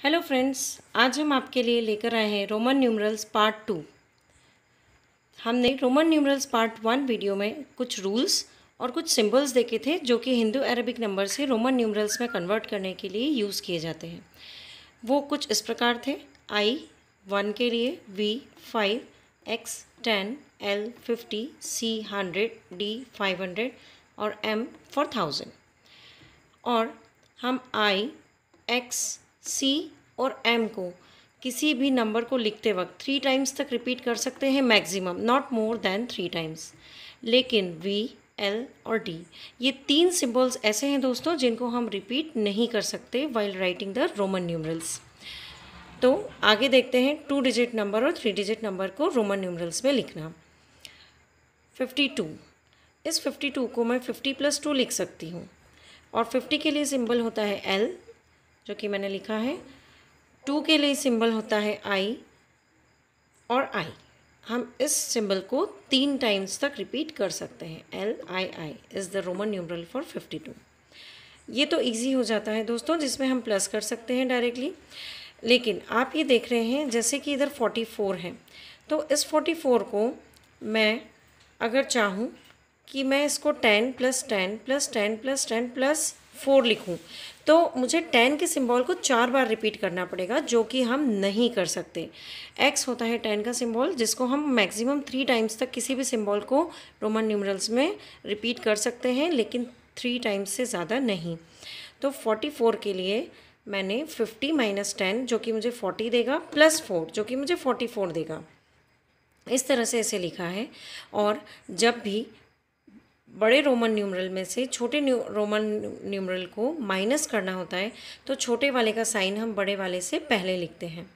Hello friends आज हम आपके लिए लेकर आए हैं रोमन न्यूमरल्स पार्ट टू हमने roman numerals part one video में कुछ रूल्स और कुछ सिंबल्स देखे थे, जो कि हिंदू अरबिक नंबर से रोमन न्यूमरल्स में कन्वर्ट करने के लिए यूज़ किए जाते हैं। वो कुछ इस प्रकार थे। आई वन के लिए V five X ten L fifty C hundred D five hundred और एम फॉर थाउज़ेंड और हम आई एक्स सी और एम को किसी भी नंबर को लिखते वक्त थ्री टाइम्स तक रिपीट कर सकते हैं maximum not more than three times लेकिन वी एल और डी ये तीन सिम्बल्स ऐसे हैं दोस्तों जिनको हम रिपीट नहीं कर सकते while writing the roman numerals तो आगे देखते हैं टू डिजिट नंबर और थ्री डिजिट नंबर को रोमन न्यूमरल्स में लिखना। फिफ्टी टू इस फिफ्टी टू को मैं फिफ्टी प्लस टू लिख सकती हूँ। और फिफ्टी के लिए सिंबल होता है एल जो कि मैंने लिखा है। टू के लिए सिंबल होता है आई और आई। हम इस सिंबल को तीन टाइम्स तक रिपीट कर सकते हैं। L, I I is the roman numeral for fifty two. ये तो इजी हो जाता है दोस्तों, जिसमें हम प्लस कर सकते हैं डायरेक्टली। लेकिन आप ये देख रहे हैं, जैसे कि इधर फोर्टी फोर है। तो इस फोर्टी फोर को मैं अगर चाहूँ कि मैं इसको ten plus ten plus ten plus ten plus four लिखूँ तो मुझे टेन के सिंबल को चार बार रिपीट करना पड़ेगा, जो कि हम नहीं कर सकते। एक्स होता है टेन का सिंबल, जिसको हम मैक्सिमम थ्री टाइम्स तक किसी भी सिंबल को रोमन न्यूमरल्स में रिपीट कर सकते हैं, लेकिन थ्री टाइम्स से ज़्यादा नहीं। तो फोर्टी फोर के लिए मैंने फिफ्टी माइनस टेन, जो कि मुझे फोर्टी देगा, प्लस फोर, जो कि मुझे फोर्टी फोर देगा। इस तरह से इसे लिखा है। और जब भी बड़े रोमन न्यूमरल में से छोटे न्यू रोमन न्यूमरल को माइनस करना होता है तो छोटे वाले का साइन हम बड़े वाले से पहले लिखते हैं।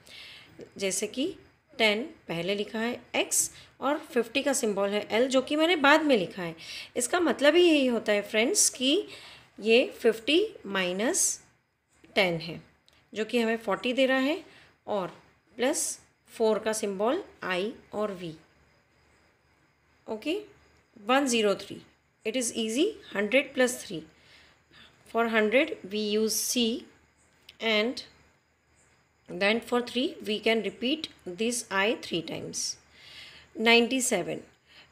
जैसे कि टेन पहले लिखा है एक्स और फिफ्टी का सिंबल है एल जो कि मैंने बाद में लिखा है। इसका मतलब ही यही होता है फ्रेंड्स कि ये फिफ्टी माइनस टेन है, जो कि हमें फोर्टी दे रहा है, और प्लस फोर का सिंबल आई और V okay one zero three it is easy 100 plus 3 for 100 we use C and then for 3 we can repeat this I 3 times 97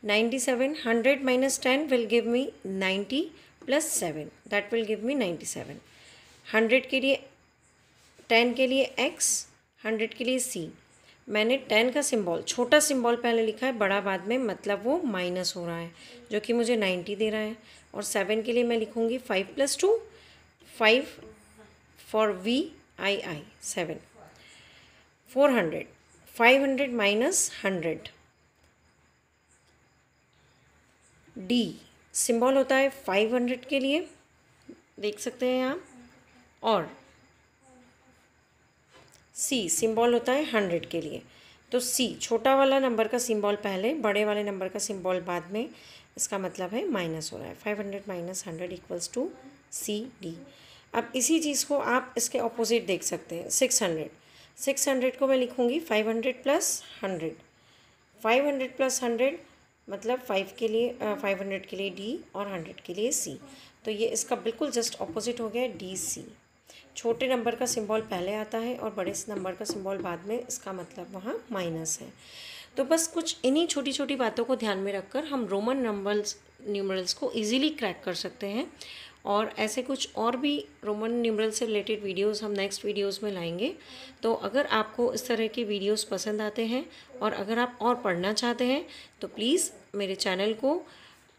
97 100 minus 10 will give me 90 plus 7 that will give me 97 100 के लिए 10 के लिए x 100 के लिए c मैंने ten का symbol, छोटा symbol पहले लिखा है, बड़ा बाद में मतलब वो माइनस हो रहा है, जो कि मुझे नाइन्टी दे रहा है। और सेवन के लिए मैं लिखूँगी five plus two, five for V I I, seven. Four hundred, five hundred minus hundred. D, symbol होता है फाइव हंड्रेड के लिए, देख सकते हैं आप। और सी, सिंबल होता है हंड्रेड के लिए। तो सी, छोटा वाला नंबर का सिंबल पहले, बड़े वाले नंबर का सिंबल बाद में, इसका मतलब है माइनस हो रहा है। Five hundred minus hundred equals to C, D. अब इसी चीज़ को आप इसके ऑपोजिट देख सकते हैं, सिक्स हंड्रेड। सिक्स हंड्रेड को मैं लिखूँगी, five hundred plus hundred. Five hundred plus hundred मतलब फाइव के लिए फाइव हंड्रेड के लिए डी और हंड्रेड के लिए सी। तो ये इसका बिल्कुल जस्ट ऑपोजिट हो गया डी सी। छोटे नंबर का सिंबल पहले आता है और बड़े नंबर का सिंबल बाद में इसका मतलब वहाँ माइनस है। तो बस कुछ इन्हीं छोटी छोटी बातों को ध्यान में रखकर हम रोमन नंबर्स न्यूमरल्स को इजीली क्रैक कर सकते हैं और ऐसे कुछ और भी रोमन न्यूमरल से रिलेटेड वीडियोस हम नेक्स्ट वीडियोस में लाएँगे। तो अगर आपको इस तरह के वीडियोस पसंद आते हैं और अगर आप और पढ़ना चाहते हैं तो प्लीज़ मेरे चैनल को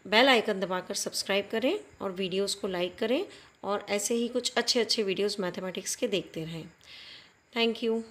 बेल आइकन दबाकर सब्सक्राइब करें और वीडियोस को लाइक करें और ऐसे ही कुछ अच्छे अच्छे वीडियोस मैथमेटिक्स के देखते रहें। Thank you